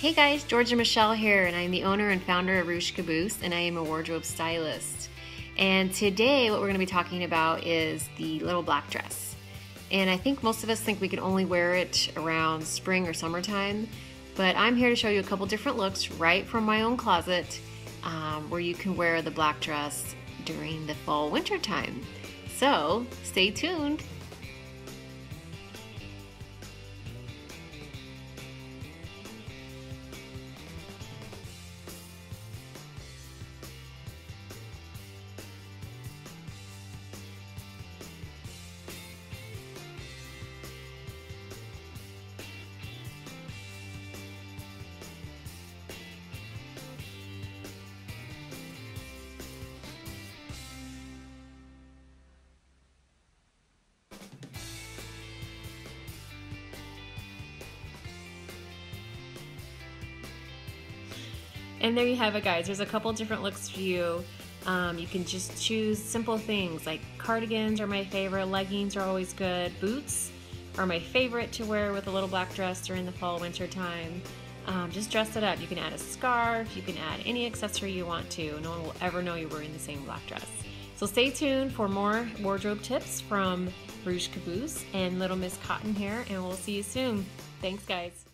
Hey guys, Georgia Michelle here, and I'm the owner and founder of Rouge Caboose, and I am a wardrobe stylist. And today, what we're going to be talking about is the little black dress. And I think most of us think we can only wear it around spring or summertime, but I'm here to show you a couple different looks right from my own closet um, where you can wear the black dress during the fall winter time. So, stay tuned. And there you have it guys, there's a couple different looks for you. Um, you can just choose simple things like cardigans are my favorite, leggings are always good, boots are my favorite to wear with a little black dress during the fall winter time. Um, just dress it up. You can add a scarf, you can add any accessory you want to. No one will ever know you're wearing the same black dress. So stay tuned for more wardrobe tips from Rouge Caboose and Little Miss Cotton here, and we'll see you soon. Thanks, guys.